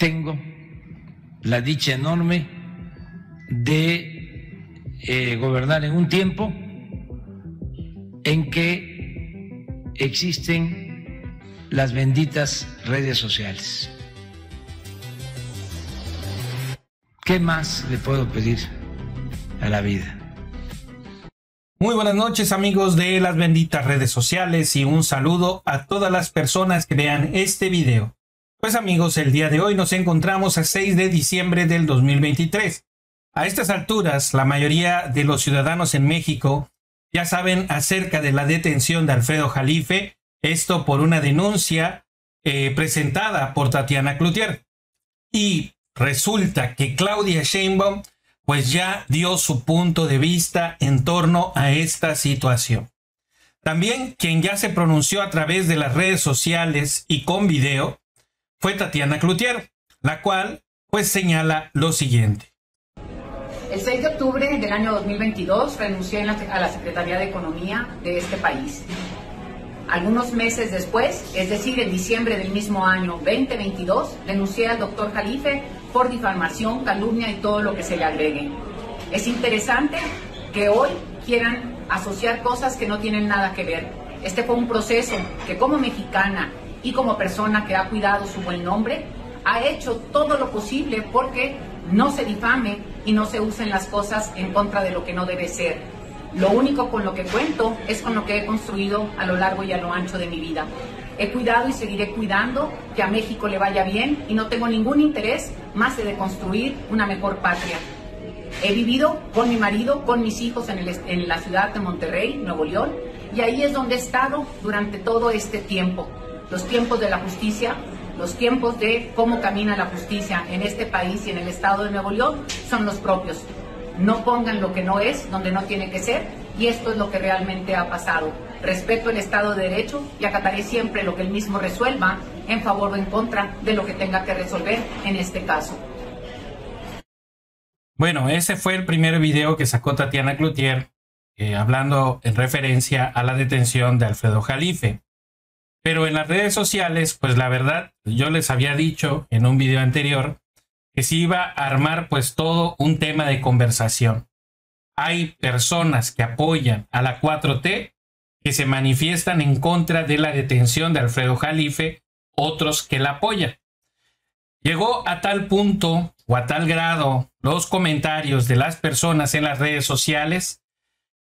tengo la dicha enorme de eh, gobernar en un tiempo en que existen las benditas redes sociales. ¿Qué más le puedo pedir a la vida? Muy buenas noches amigos de las benditas redes sociales y un saludo a todas las personas que vean este video. Pues amigos, el día de hoy nos encontramos a 6 de diciembre del 2023. A estas alturas, la mayoría de los ciudadanos en México ya saben acerca de la detención de Alfredo Jalife, esto por una denuncia eh, presentada por Tatiana Cloutier. Y resulta que Claudia Sheinbaum pues ya dio su punto de vista en torno a esta situación. También quien ya se pronunció a través de las redes sociales y con video fue Tatiana Cloutier, la cual pues señala lo siguiente. El 6 de octubre del año 2022 renuncié a la Secretaría de Economía de este país. Algunos meses después, es decir, en diciembre del mismo año 2022, denuncié al doctor Jalife por difamación, calumnia y todo lo que se le agregue. Es interesante que hoy quieran asociar cosas que no tienen nada que ver. Este fue un proceso que como mexicana y como persona que ha cuidado su buen nombre, ha hecho todo lo posible porque no se difame y no se usen las cosas en contra de lo que no debe ser. Lo único con lo que cuento es con lo que he construido a lo largo y a lo ancho de mi vida. He cuidado y seguiré cuidando que a México le vaya bien y no tengo ningún interés más de construir una mejor patria. He vivido con mi marido, con mis hijos en, en la ciudad de Monterrey, Nuevo León, y ahí es donde he estado durante todo este tiempo los tiempos de la justicia, los tiempos de cómo camina la justicia en este país y en el estado de Nuevo León son los propios. No pongan lo que no es donde no tiene que ser y esto es lo que realmente ha pasado. Respeto el Estado de Derecho y acataré siempre lo que el mismo resuelva en favor o en contra de lo que tenga que resolver en este caso. Bueno, ese fue el primer video que sacó Tatiana Cloutier eh, hablando en referencia a la detención de Alfredo Jalife. Pero en las redes sociales, pues la verdad, yo les había dicho en un video anterior que se iba a armar pues todo un tema de conversación. Hay personas que apoyan a la 4T que se manifiestan en contra de la detención de Alfredo Jalife, otros que la apoyan. Llegó a tal punto o a tal grado los comentarios de las personas en las redes sociales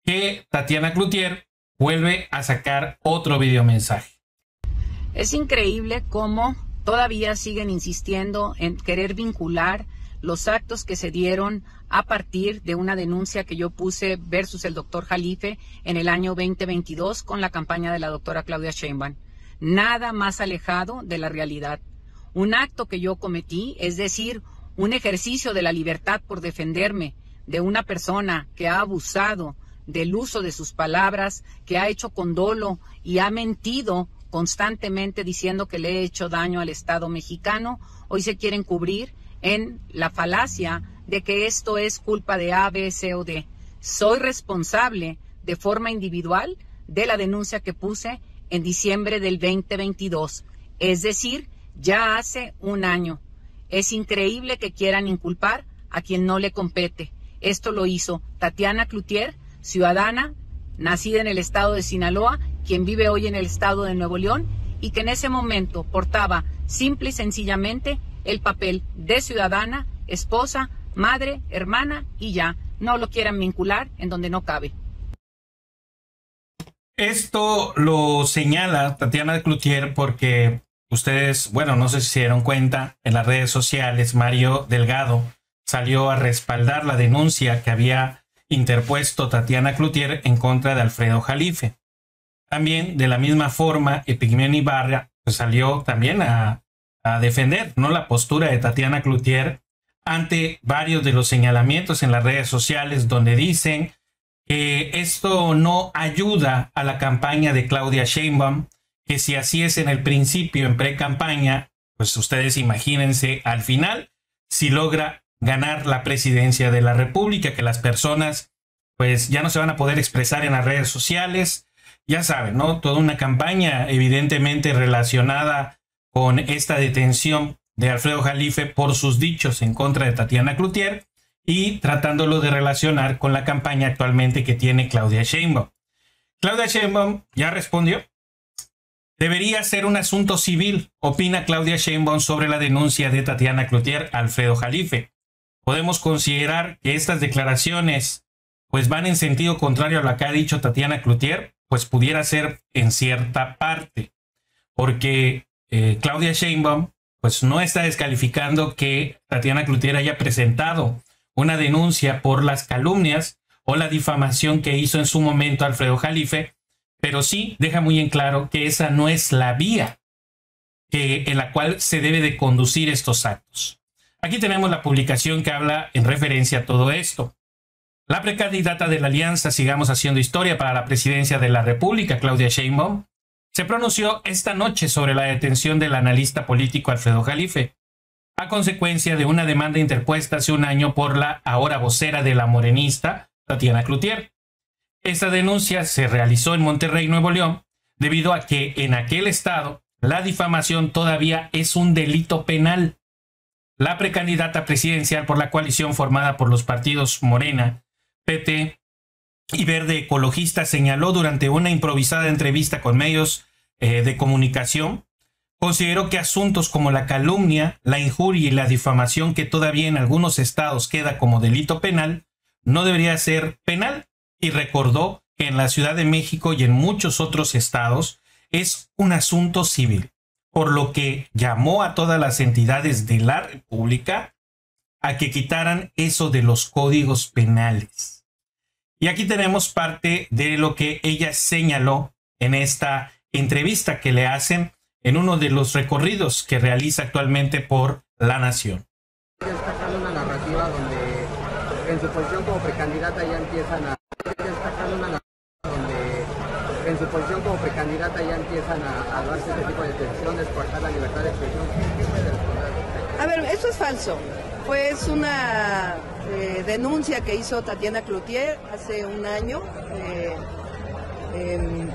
que Tatiana Cloutier vuelve a sacar otro video mensaje. Es increíble cómo todavía siguen insistiendo en querer vincular los actos que se dieron a partir de una denuncia que yo puse versus el doctor Jalife en el año 2022 con la campaña de la doctora Claudia Sheinbaum. Nada más alejado de la realidad. Un acto que yo cometí, es decir, un ejercicio de la libertad por defenderme de una persona que ha abusado del uso de sus palabras, que ha hecho con dolo y ha mentido constantemente diciendo que le he hecho daño al Estado mexicano, hoy se quieren cubrir en la falacia de que esto es culpa de A, B, C o D. Soy responsable de forma individual de la denuncia que puse en diciembre del 2022, es decir, ya hace un año. Es increíble que quieran inculpar a quien no le compete. Esto lo hizo Tatiana Cloutier, ciudadana, nacida en el estado de Sinaloa quien vive hoy en el estado de Nuevo León y que en ese momento portaba simple y sencillamente el papel de ciudadana, esposa, madre, hermana y ya. No lo quieran vincular en donde no cabe. Esto lo señala Tatiana Cloutier porque ustedes, bueno, no sé si se dieron cuenta, en las redes sociales Mario Delgado salió a respaldar la denuncia que había interpuesto Tatiana Cloutier en contra de Alfredo Jalife. También, de la misma forma, Epigmenio Ibarra pues, salió también a, a defender ¿no? la postura de Tatiana Cloutier ante varios de los señalamientos en las redes sociales donde dicen que esto no ayuda a la campaña de Claudia Sheinbaum, que si así es en el principio, en pre-campaña, pues ustedes imagínense al final si logra ganar la presidencia de la República, que las personas pues ya no se van a poder expresar en las redes sociales, ya saben, ¿no? Toda una campaña evidentemente relacionada con esta detención de Alfredo Jalife por sus dichos en contra de Tatiana Cloutier y tratándolo de relacionar con la campaña actualmente que tiene Claudia Sheinbaum. Claudia Sheinbaum ya respondió. Debería ser un asunto civil, opina Claudia Sheinbaum sobre la denuncia de Tatiana Cloutier a Alfredo Jalife. Podemos considerar que estas declaraciones pues van en sentido contrario a lo que ha dicho Tatiana Cloutier, pues pudiera ser en cierta parte, porque eh, Claudia Sheinbaum pues no está descalificando que Tatiana Cloutier haya presentado una denuncia por las calumnias o la difamación que hizo en su momento Alfredo Jalife, pero sí deja muy en claro que esa no es la vía en la cual se debe de conducir estos actos. Aquí tenemos la publicación que habla en referencia a todo esto. La precandidata de la alianza Sigamos Haciendo Historia para la presidencia de la República, Claudia Sheinbaum, se pronunció esta noche sobre la detención del analista político Alfredo Jalife, a consecuencia de una demanda interpuesta hace un año por la ahora vocera de la morenista, Tatiana Cloutier. Esta denuncia se realizó en Monterrey, Nuevo León, debido a que en aquel estado la difamación todavía es un delito penal. La precandidata presidencial por la coalición formada por los partidos Morena, PT y Verde Ecologista señaló durante una improvisada entrevista con medios eh, de comunicación Considero que asuntos como la calumnia, la injuria y la difamación que todavía en algunos estados queda como delito penal, no debería ser penal y recordó que en la Ciudad de México y en muchos otros estados es un asunto civil, por lo que llamó a todas las entidades de la República a que quitaran eso de los códigos penales. Y aquí tenemos parte de lo que ella señaló en esta entrevista que le hacen en uno de los recorridos que realiza actualmente por La Nación. Destacando una narrativa donde en su posición como precandidata ya empiezan a destacando una narrativa donde en su posición como precandidata ya empiezan a, a darse este tipo de tensiones, cortar la libertad de expresión. ¿Qué puede responder? A ver, eso es falso. Pues una eh, denuncia que hizo Tatiana Cloutier hace un año eh, eh,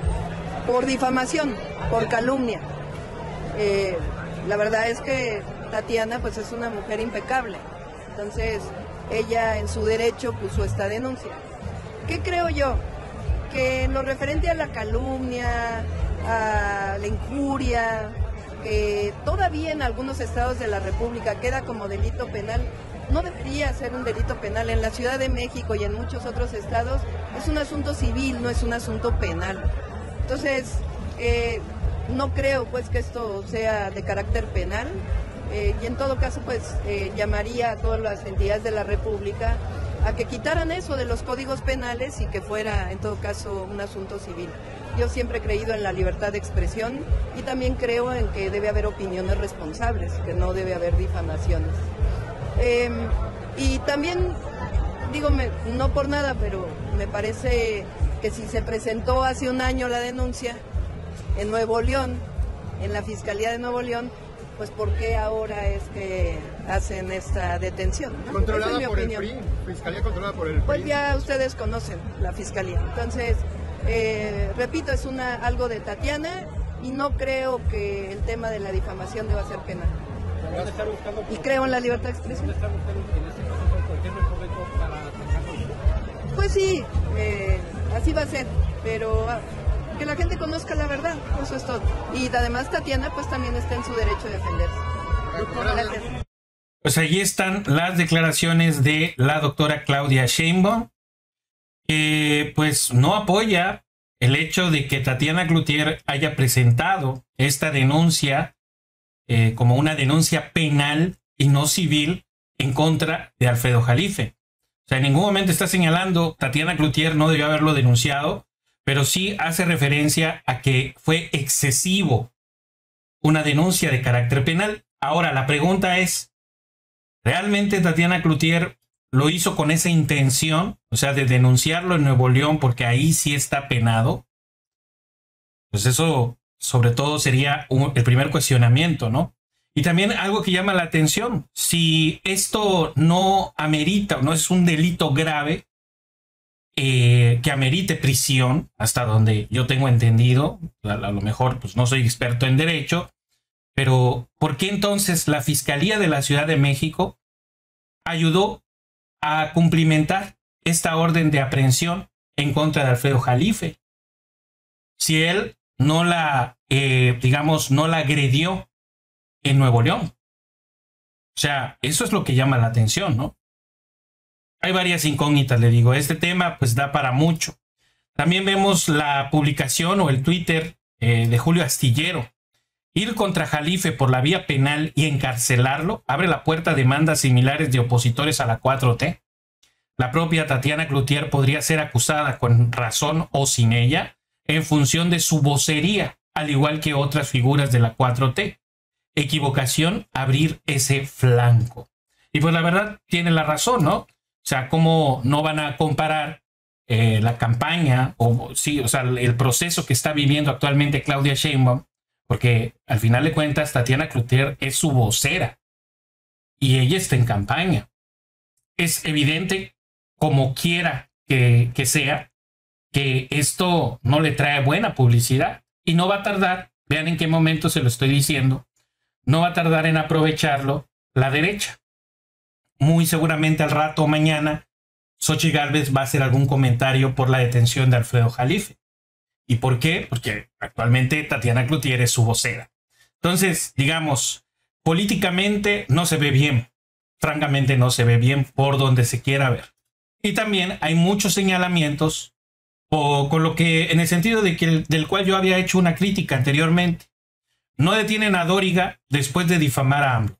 por difamación, por calumnia. Eh, la verdad es que Tatiana pues es una mujer impecable. Entonces, ella en su derecho puso esta denuncia. ¿Qué creo yo? Que en lo referente a la calumnia, a la injuria, que todavía en algunos estados de la República queda como delito penal, no debería ser un delito penal. En la Ciudad de México y en muchos otros estados es un asunto civil, no es un asunto penal. Entonces, eh, no creo pues que esto sea de carácter penal eh, y en todo caso pues eh, llamaría a todas las entidades de la República a que quitaran eso de los códigos penales y que fuera en todo caso un asunto civil. Yo siempre he creído en la libertad de expresión y también creo en que debe haber opiniones responsables, que no debe haber difamaciones. Eh, y también, digo, no por nada, pero me parece que si se presentó hace un año la denuncia, en Nuevo León, en la Fiscalía de Nuevo León, pues ¿por qué ahora es que hacen esta detención? Controlada por opinión. el PRI, Fiscalía controlada por el PRI. Pues ya ustedes conocen la Fiscalía. Entonces, eh, repito, es una algo de Tatiana y no creo que el tema de la difamación deba ser penal. Y creo en la libertad de expresión. Pues sí, eh, así va a ser, pero que la gente conozca la verdad, eso es todo. Y además Tatiana pues también está en su derecho de defenderse. Pues allí están las declaraciones de la doctora Claudia Sheinbaum, pues no apoya el hecho de que Tatiana Cloutier haya presentado esta denuncia eh, como una denuncia penal y no civil en contra de Alfredo Jalife. O sea, en ningún momento está señalando Tatiana Cloutier no debió haberlo denunciado, pero sí hace referencia a que fue excesivo una denuncia de carácter penal. Ahora, la pregunta es, ¿realmente Tatiana Cloutier lo hizo con esa intención? O sea, de denunciarlo en Nuevo León porque ahí sí está penado. Pues eso, sobre todo, sería el primer cuestionamiento, ¿no? Y también algo que llama la atención, si esto no amerita o no es un delito grave, eh, que amerite prisión, hasta donde yo tengo entendido, a, lo mejor pues no soy experto en derecho, Pero, ¿por qué entonces la Fiscalía de la Ciudad de México ayudó a cumplimentar esta orden de aprehensión en contra de Alfredo Jalife? Si él no la, eh, digamos, no la agredió en Nuevo León. O sea, eso es lo que llama la atención, ¿no? Hay varias incógnitas, le digo. Este tema pues da para mucho. También vemos la publicación o el Twitter eh, de Julio Astillero. Ir contra Jalife por la vía penal y encarcelarlo abre la puerta a demandas similares de opositores a la 4T. La propia Tatiana Cloutier podría ser acusada con razón o sin ella en función de su vocería, al igual que otras figuras de la 4T. Equivocación, abrir ese flanco. Y pues la verdad tiene la razón, ¿no? O sea, ¿cómo no van a comparar eh, la campaña o sí, o sea, el proceso que está viviendo actualmente Claudia Sheinbaum, porque al final de cuentas Tatiana Cloutier es su vocera y ella está en campaña. Es evidente, como quiera que, sea, que esto no le trae buena publicidad y no va a tardar, vean en qué momento se lo estoy diciendo, no va a tardar en aprovecharlo la derecha. Muy seguramente al rato mañana Xochitl Gálvez va a hacer algún comentario por la detención de Alfredo Jalife. ¿Y por qué? Porque actualmente Tatiana Cloutier es su vocera. Entonces, digamos, políticamente no se ve bien. Francamente no se ve bien por donde se quiera ver. Y también hay muchos señalamientos o con lo que en el sentido de que del cual yo había hecho una crítica anteriormente. No detienen a Dóriga después de difamar a AMLO.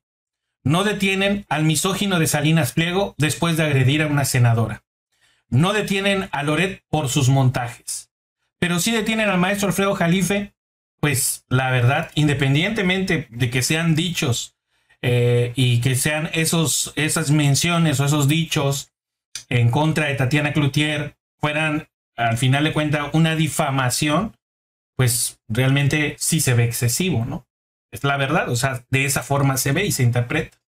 No detienen al misógino de Salinas Pliego después de agredir a una senadora. No detienen a Loret por sus montajes. Pero sí detienen al maestro Alfredo Jalife, pues la verdad, independientemente de que sean dichos eh, y que sean esos, esas menciones o esos dichos en contra de Tatiana Cloutier, fueran al final de cuentas una difamación, pues realmente sí se ve excesivo, ¿no? Es la verdad, o sea, de esa forma se ve y se interpreta.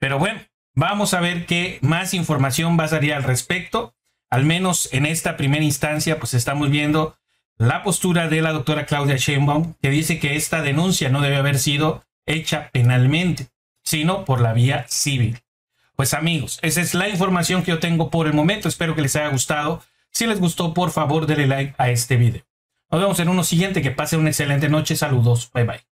Pero bueno, vamos a ver qué más información va a salir al respecto. Al menos en esta primera instancia, pues estamos viendo la postura de la doctora Claudia Sheinbaum, que dice que esta denuncia no debe haber sido hecha penalmente, sino por la vía civil. Pues amigos, esa es la información que yo tengo por el momento. Espero que les haya gustado. Si les gustó, por favor, denle like a este video. Nos vemos en uno siguiente. Que pasen una excelente noche. Saludos. Bye bye.